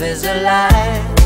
love is a lie.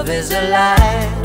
love is a lie.